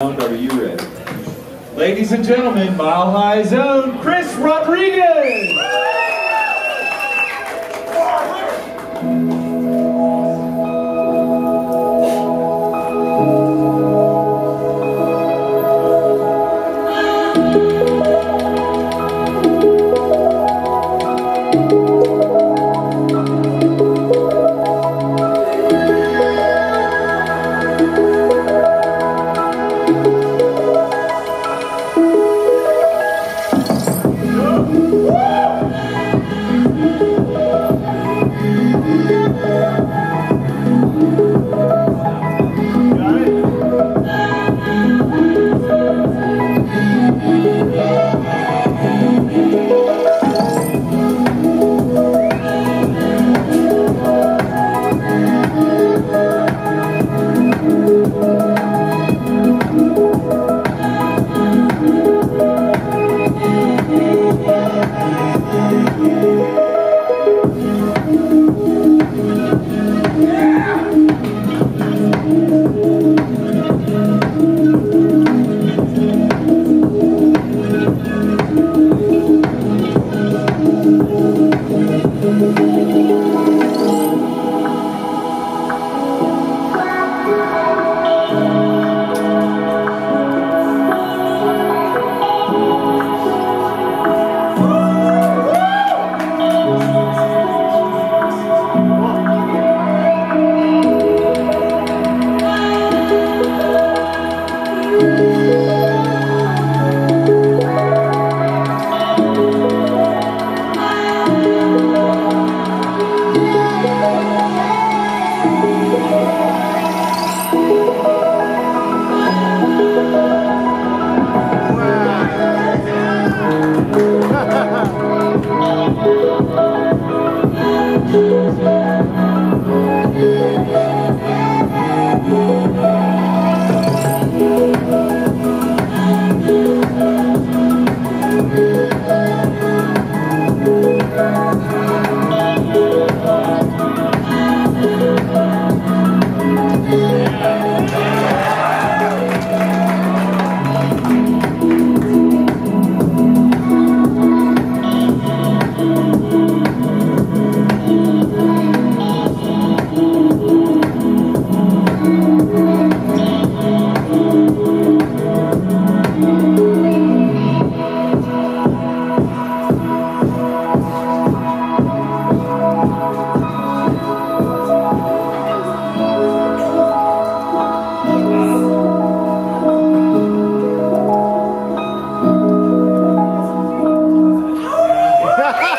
Are you ready? Ladies and gentlemen, Mile High Zone, Chris Rodriguez! 了